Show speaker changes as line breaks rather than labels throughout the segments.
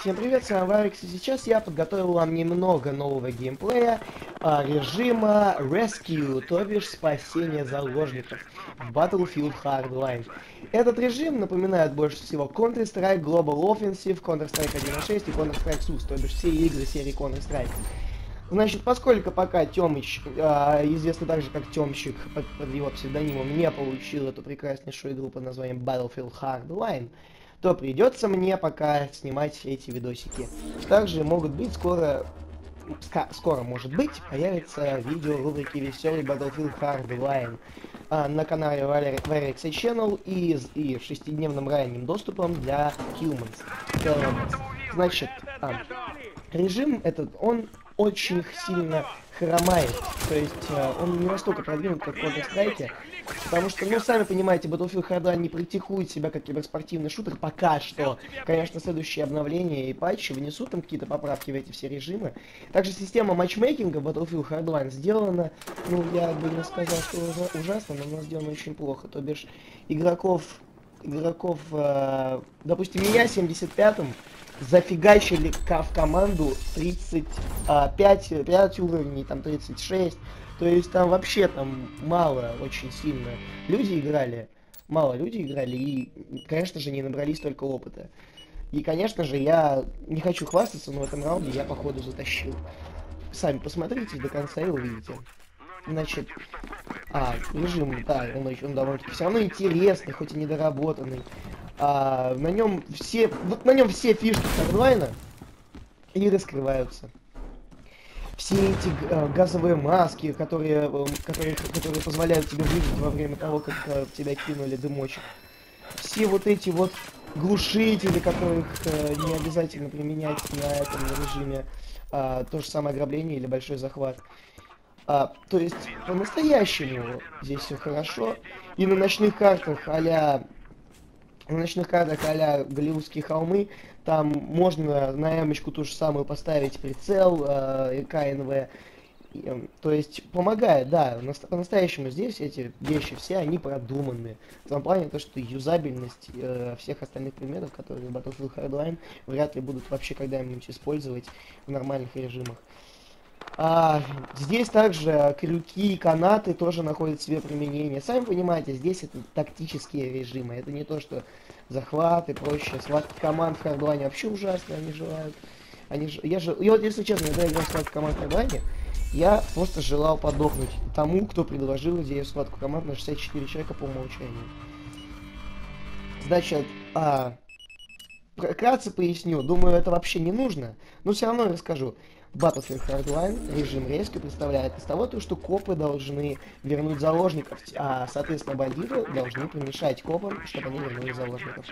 Всем привет, с вами Варикс, и сейчас я подготовил вам немного нового геймплея а, режима Rescue, то бишь спасение заложников в Battlefield Hardline. Этот режим напоминает больше всего Counter-Strike Global Offensive, Counter-Strike 1.6 и Counter-Strike SUS, то бишь все игры серии Counter-Strike. Значит, поскольку пока Тёмыч, э, известный также как Тёмщик под, под его псевдонимом, не получил эту прекраснейшую игру под названием Battlefield Hardline, то придется мне пока снимать эти видосики. Также могут быть скоро, скоро может быть, появится видео рубрики Веселый Battlefield Hardline а, на канале Varex Channel и, и шестидневным ранним доступом для Humans. Значит, а, режим этот, он очень сильно хромает. То есть э, он не настолько продвинут, как в Counter-Strike. Потому что, ну, сами понимаете, Battlefield Hardline не практикует себя как киберспортивный шутер пока что. Конечно, следующие обновления и патчи внесут там какие-то поправки в эти все режимы. Также система матчмейкинга в Battlefield Hardline сделана, ну, я бы не сказал, что ужасно, но она сделана очень плохо. То бишь, игроков, игроков, э, допустим, меня 75-м зафигачили в команду 35 5 а, уровней, там 36. То есть там вообще там мало очень сильно люди играли. Мало люди играли и, конечно же, не набрались только опыта. И, конечно же, я не хочу хвастаться, но в этом раунде я, походу, затащил. Сами посмотрите до конца и увидите. Значит, а, режим, да, он, он довольно-таки все равно интересный, хоть и недоработанный. А, на нем все, вот на нем все фишки Хардвайна и раскрываются. Все эти э, газовые маски, которые, э, которые, которые позволяют тебе выжить во время того, как э, тебя кинули дымочек. Все вот эти вот глушители, которых э, не обязательно применять на этом режиме. А, то же самое ограбление или большой захват. А, то есть, по-настоящему здесь все хорошо. И на ночных картах а на ночных картах а Голливудские холмы, там можно на эмочку ту же самую поставить прицел, э, КНВ, э, то есть помогает, да, по-настоящему здесь эти вещи все, они продуманные. В том плане, то, что юзабельность э, всех остальных предметов, которые в Battlefield Hardline вряд ли будут вообще когда-нибудь использовать в нормальных режимах. А, здесь также крюки и канаты тоже находят себе применение. Сами понимаете, здесь это тактические режимы. Это не то, что захват и прочее. Схватки команд в Хардлане вообще ужасно, они желают. Они ж... Я же... И вот, если честно, когда я играл в схватку команд в Хардлане, я просто желал подохнуть тому, кто предложил идею схватку команд на 64 человека по умолчанию. Значит, а... Вкратце поясню, думаю, это вообще не нужно, но все равно расскажу. Battlefield Hardline режим резко представляет из того, то, что копы должны вернуть заложников, а, соответственно, бандиты должны помешать копам, чтобы они вернули заложников.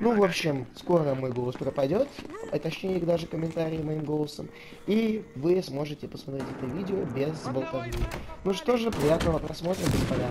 Ну, в общем, скоро мой голос пропадет, а точнее даже комментарии моим голосом, и вы сможете посмотреть это видео без болтовни. Ну что же, приятного просмотра, господа.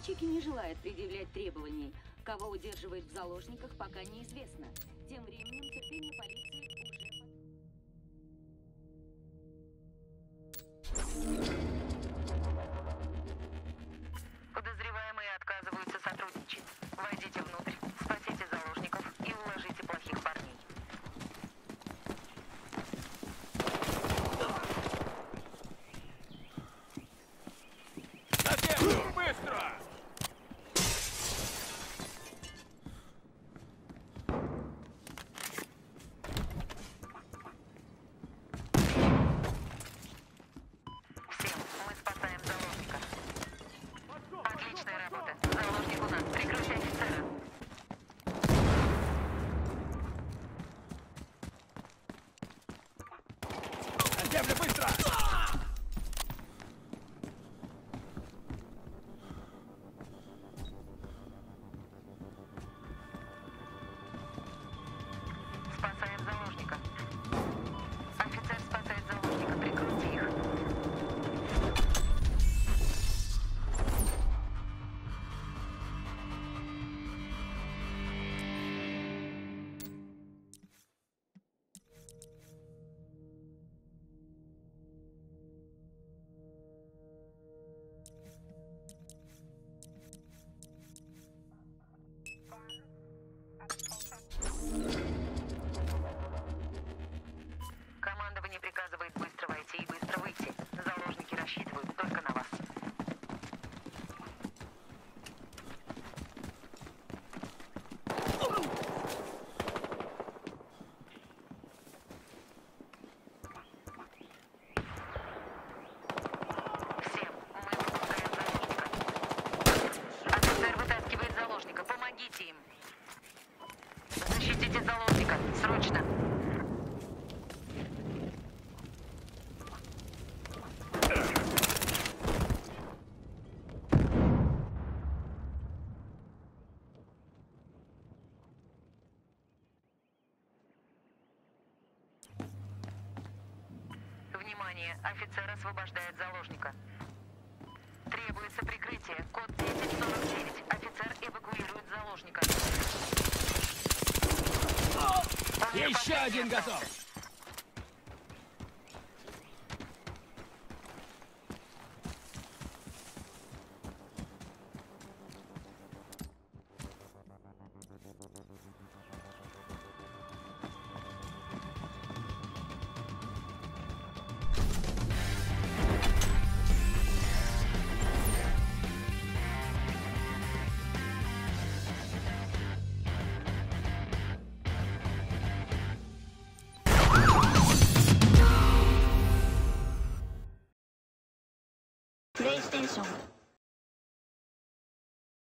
Захватчики не желают предъявлять требований. Кого удерживает в заложниках, пока неизвестно. Тем временем терпение полиции
меня
быстро!
Рассчитывают только на вас. Помогите им. Защитите заложника. Срочно. Внимание! Офицер освобождает заложника. Требуется прикрытие. Код 1049. Офицер эвакуирует заложника.
Еще один готов!